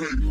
you